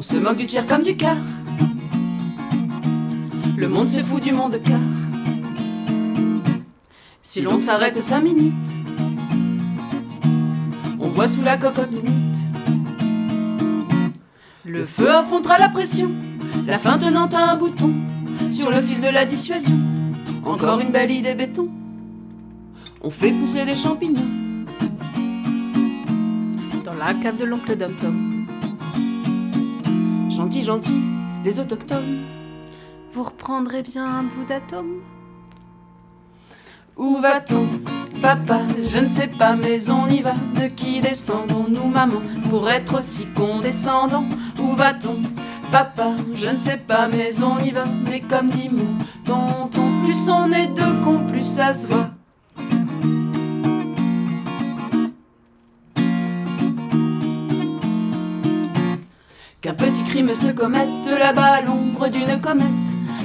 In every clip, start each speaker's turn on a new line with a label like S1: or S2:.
S1: se moque du tiers comme du quart. Le monde se fout du monde car si l'on s'arrête cinq minutes, on voit sous la cocotte minute le feu affrontera la pression, la fin tenant à un bouton sur le fil de la dissuasion. Encore une belle idée béton. On fait pousser des champignons dans la cave de l'oncle Dom Tom. Gentil, gentil, les autochtones. Vous reprendrez bien un bout d'atome Où va-t-on Papa, je ne sais pas, mais on y va. De qui descendons-nous, maman, pour être aussi condescendant Où va-t-on Papa, je ne sais pas, mais on y va. Mais comme dit mon tonton, plus on est deux cons, plus ça se voit. Qu'un petit crime se commette là-bas à l'ombre d'une comète.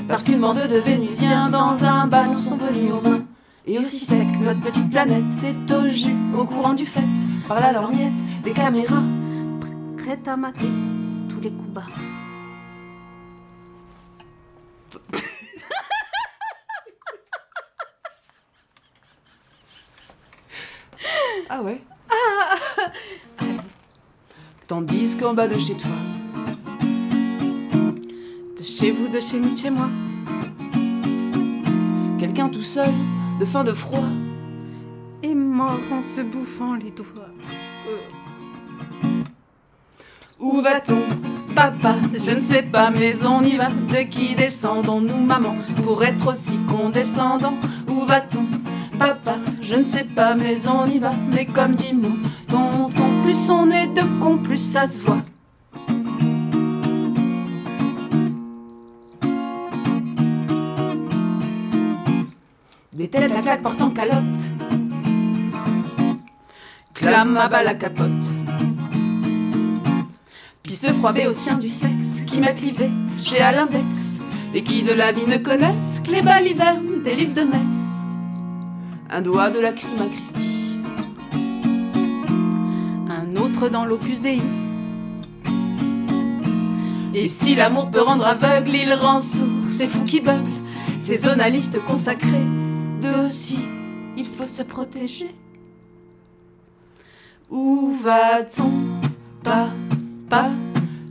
S1: Parce qu'une bande de Vénusiens dans un ballon sont venus aux mains. Et aussi sec, notre petite planète est au jus, au courant du fait, par la lorgnette des caméras, prêtes à mater tous les coups bas. Ah ouais? Tandis qu'en bas de chez toi, chez vous, de chez nous, de chez moi, quelqu'un tout seul, de faim, de froid, est mort en se bouffant les doigts. Où va-t-on Papa, je ne sais pas, mais on y va. De qui descendons-nous, maman, pour être aussi condescendant Où va-t-on Papa, je ne sais pas, mais on y va. Mais comme dit mon tonton, plus on est de cons, plus ça se voit. Des têtes à claque portant calotte, clame à bas la capote. Puis se froider au sien du sexe, qui m'a clivé chez Alindex, et qui de la vie ne connaissent que les balivernes des livres de messe. Un doigt de la crime à Christie, un autre dans l'opus Dei. Et si l'amour peut rendre aveugle, il rend sourd, c'est fou qui beugle, ces zonalistes consacrés, aussi, il faut se protéger. Où va-t-on? Papa,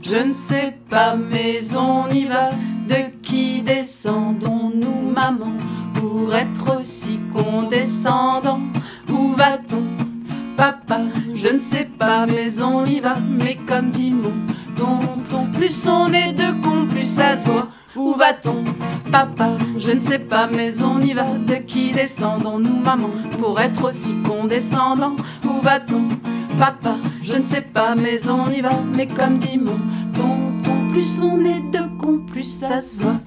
S1: je ne sais pas, mais on y va. De qui descendons-nous, maman, pour être aussi condescendant Où va-t-on? Papa, je ne sais pas, mais on y va. Mais comme dit mon tonton, plus on est de cons, plus ça se voit. Où va-t-on Papa, je ne sais pas, mais on y va. De qui descendons-nous, maman, pour être aussi condescendant Où va-t-on Papa, je ne sais pas, mais on y va. Mais comme dit mon tonton, plus on est de cons, plus ça se voit.